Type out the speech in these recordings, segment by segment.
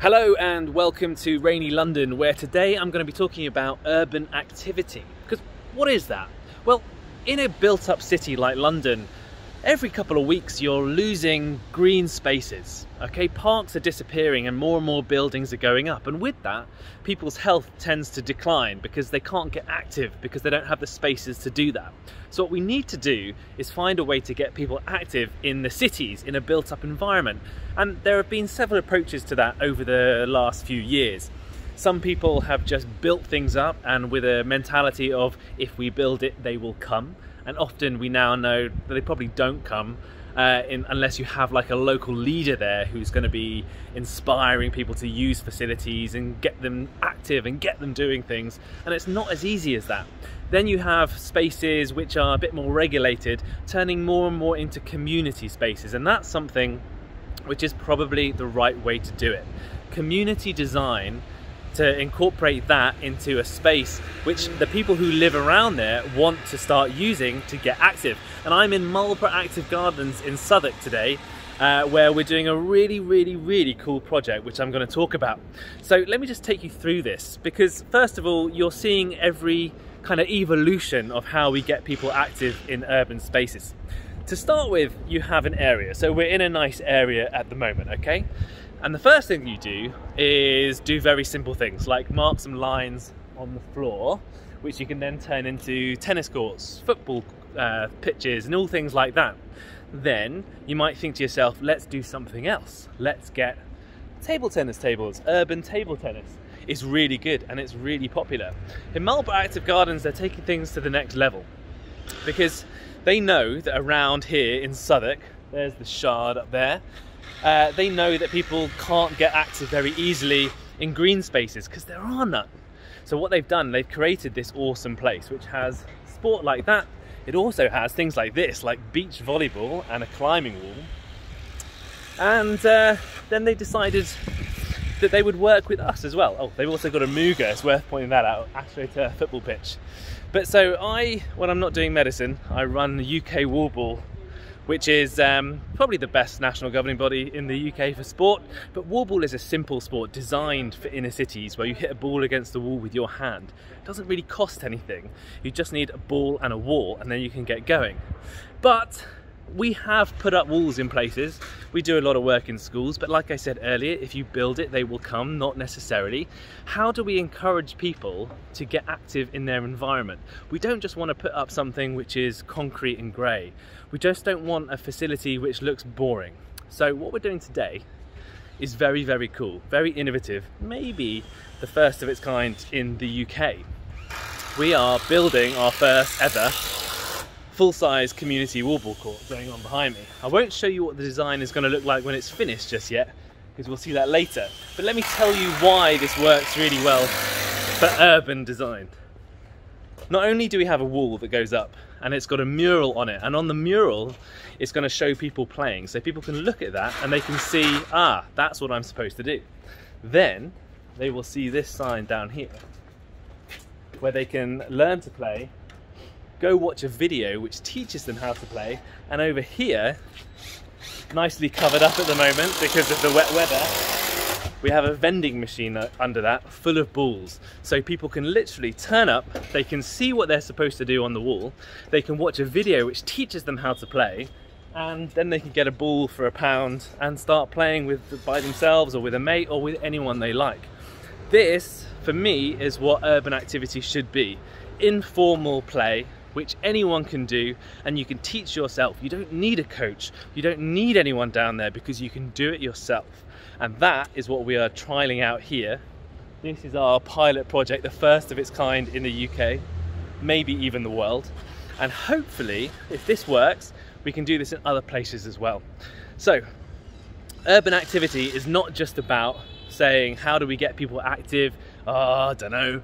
Hello and welcome to rainy London, where today I'm going to be talking about urban activity. Because what is that? Well, in a built up city like London, every couple of weeks you're losing green spaces. Okay, parks are disappearing and more and more buildings are going up, and with that, people's health tends to decline because they can't get active because they don't have the spaces to do that. So, what we need to do is find a way to get people active in the cities in a built up environment, and there have been several approaches to that over the last few years. Some people have just built things up and with a mentality of if we build it, they will come and often we now know that they probably don't come uh, in, unless you have like a local leader there who's going to be inspiring people to use facilities and get them active and get them doing things. And it's not as easy as that. Then you have spaces which are a bit more regulated turning more and more into community spaces. And that's something which is probably the right way to do it. Community design to incorporate that into a space which the people who live around there want to start using to get active. And I'm in Marlborough Active Gardens in Southwark today, uh, where we're doing a really, really, really cool project, which I'm going to talk about. So let me just take you through this, because first of all, you're seeing every kind of evolution of how we get people active in urban spaces. To start with, you have an area. So we're in a nice area at the moment, okay? And the first thing you do is do very simple things like mark some lines on the floor, which you can then turn into tennis courts, football uh, pitches, and all things like that. Then you might think to yourself, let's do something else. Let's get table tennis tables, urban table tennis. It's really good and it's really popular. In Marlborough Active Gardens, they're taking things to the next level because they know that around here in Southwark, there's the Shard up there, uh, they know that people can't get active very easily in green spaces because there are none. So what they've done, they've created this awesome place which has sport like that. It also has things like this, like beach volleyball and a climbing wall. And uh, then they decided that they would work with us as well. Oh, they've also got a Muga, it's worth pointing that out, AstroTurf football pitch. But so I, when I'm not doing medicine, I run UK wall ball which is um, probably the best national governing body in the UK for sport. But wallball is a simple sport designed for inner cities where you hit a ball against the wall with your hand. It doesn't really cost anything. You just need a ball and a wall and then you can get going. But we have put up walls in places. We do a lot of work in schools, but like I said earlier, if you build it, they will come, not necessarily. How do we encourage people to get active in their environment? We don't just want to put up something which is concrete and grey. We just don't want a facility which looks boring. So what we're doing today is very, very cool, very innovative, maybe the first of its kind in the UK. We are building our first ever full-size community wallball court going on behind me. I won't show you what the design is going to look like when it's finished just yet, because we'll see that later. But let me tell you why this works really well for urban design. Not only do we have a wall that goes up and it's got a mural on it, and on the mural it's going to show people playing, so people can look at that and they can see, ah, that's what I'm supposed to do. Then they will see this sign down here where they can learn to play go watch a video which teaches them how to play. And over here, nicely covered up at the moment because of the wet weather, we have a vending machine under that full of balls. So people can literally turn up, they can see what they're supposed to do on the wall, they can watch a video which teaches them how to play, and then they can get a ball for a pound and start playing with by themselves or with a mate or with anyone they like. This, for me, is what urban activity should be. Informal play which anyone can do and you can teach yourself. You don't need a coach, you don't need anyone down there because you can do it yourself. And that is what we are trialing out here. This is our pilot project, the first of its kind in the UK, maybe even the world. And hopefully, if this works, we can do this in other places as well. So, urban activity is not just about saying how do we get people active ah, oh, I don't know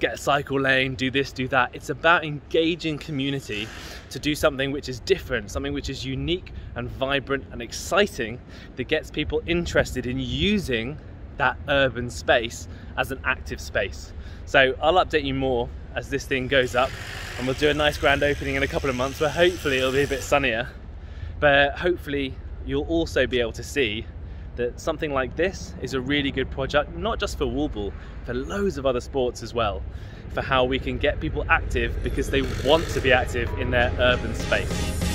get a cycle lane, do this, do that. It's about engaging community to do something which is different, something which is unique and vibrant and exciting that gets people interested in using that urban space as an active space. So I'll update you more as this thing goes up and we'll do a nice grand opening in a couple of months where hopefully it'll be a bit sunnier. But hopefully you'll also be able to see that something like this is a really good project, not just for Wallball, for loads of other sports as well, for how we can get people active because they want to be active in their urban space.